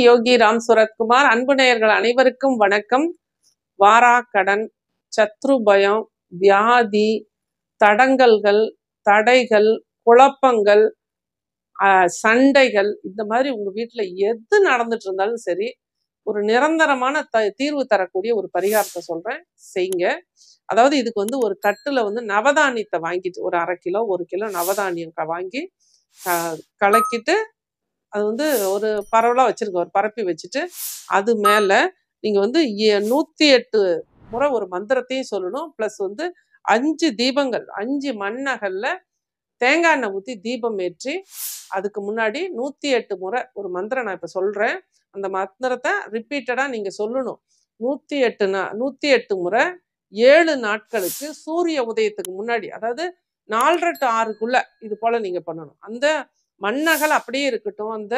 யோகி ராம் சுரத்குமார். அன்பு நேயர்கள் அனைவருக்கும் வணக்கம். வாரா கடன் சத்ரு பயம் வியாதி தடங்கல்கள் தடைகள் குழப்பங்கள் சண்டைகள் இந்த மாதிரி உங்க வீட்டுல எது நடந்துட்டு இருந்தாலும் சரி ஒரு நிரந்தரமான த தீர்வு தரக்கூடிய ஒரு பரிகாரத்தை சொல்றேன். செய்யுங்க அதாவது இதுக்கு வந்து ஒரு தட்டுல வந்து நவதானியத்தை வாங்கிட்டு ஒரு அரை கிலோ ஒரு கிலோ நவதானியம் வாங்கி கலக்கிட்டு அது வந்து ஒரு பரவலாக வச்சிருக்க ஒரு பரப்பி வச்சுட்டு அது மேல நீங்கள் வந்து நூற்றி எட்டு முறை ஒரு மந்திரத்தையும் சொல்லணும். ப்ளஸ் வந்து அஞ்சு தீபங்கள் அஞ்சு மண்ணகல்ல தேங்காய் எண்ணெய் ஊற்றி தீபம் ஏற்றி அதுக்கு முன்னாடி நூற்றி எட்டு முறை ஒரு மந்திரம் நான் இப்போ சொல்கிறேன் அந்த மந்திரத்தை ரிப்பீட்டடாக நீங்கள் சொல்லணும். நூற்றி எட்டு நா நூற்றி எட்டு முறை ஏழு நாட்களுக்கு சூரிய உதயத்துக்கு முன்னாடி அதாவது நாலரை டு ஆறுக்குள்ளே இது போல் நீங்கள் பண்ணணும். அந்த மண்ணகல் அப்படியே இருக்கட்டும் அந்த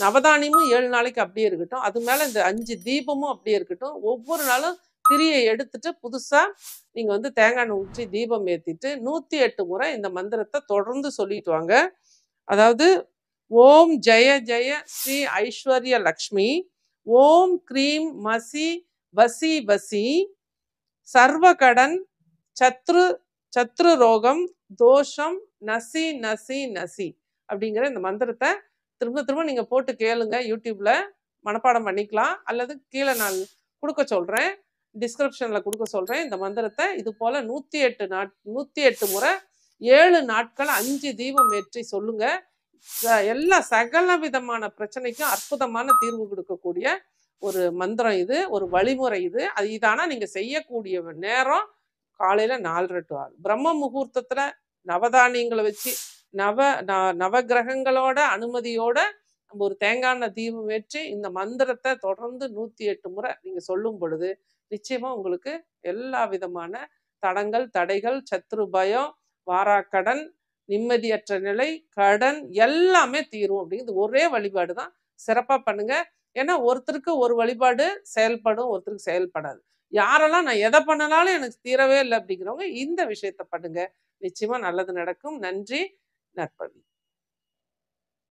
நவதானியமும் ஏழு நாளைக்கு அப்படியே இருக்கட்டும் அது மேலே இந்த அஞ்சு தீபமும் அப்படியே இருக்கட்டும் ஒவ்வொரு நாளும் திரியை எடுத்துட்டு புதுசாக நீங்கள் வந்து தேங்காய் ஊற்றி தீபம் ஏற்றிட்டு நூற்றி எட்டு முறை இந்த மந்திரத்தை தொடர்ந்து சொல்லிட்டு வாங்க. அதாவது ஓம் ஜெய ஜெய ஸ்ரீ ஐஸ்வர்ய லக்ஷ்மி ஓம் க்ரீம் மசி வசி வசி சர்வகடன் சத்ரு சத்ரு ரோகம் தோஷம் நசி நசி நசி. அப்படிங்கிற இந்த மந்திரத்தை திரும்ப திரும்ப நீங்கள் போட்டு கேளுங்க யூடியூப்பில் மனப்பாடம் பண்ணிக்கலாம். அல்லது கீழே நான் கொடுக்க சொல்கிறேன் டிஸ்கிரிப்ஷனில் கொடுக்க சொல்கிறேன் இந்த மந்திரத்தை இது போல் நூற்றி எட்டு நாட் நூற்றி எட்டு முறை ஏழு நாட்கள் அஞ்சு தீபம் ஏற்றி சொல்லுங்கள் எல்லா சகல விதமான பிரச்சனைக்கும் அற்புதமான தீர்வு கொடுக்கக்கூடிய ஒரு மந்திரம் இது ஒரு வழிமுறை இது. அது இதானா நீங்கள் செய்யக்கூடிய நேரம் காலையில் நாலரை டு ஆறு. பிரம்ம முகூர்த்தத்தில் நவதானியங்களை வச்சு நவ நவ கிரகங்களோட அனுமதியோட நம்ம ஒரு தேங்காய் எண்ணெய் தீபம் வெற்றி இந்த மந்திரத்தை தொடர்ந்து நூத்தி எட்டு முறை நீங்க சொல்லும் பொழுது நிச்சயமா உங்களுக்கு எல்லா விதமான தடங்கள் தடைகள் சத்ரு பயம் வாராக்கடன் நிம்மதியற்ற நிலை கடன் எல்லாமே தீரும் அப்படிங்கிறது ஒரே வழிபாடு தான். சிறப்பா பண்ணுங்க. ஏன்னா ஒருத்தருக்கு ஒரு வழிபாடு செயல்படும் ஒருத்தருக்கு செயல்படாது. யாரெல்லாம் நான் எதை பண்ணனாலும் எனக்கு தீரவே இல்லை அப்படிங்கிறவங்க இந்த விஷயத்த பண்ணுங்க. நிச்சயமா நல்லது நடக்கும். நன்றி. narpani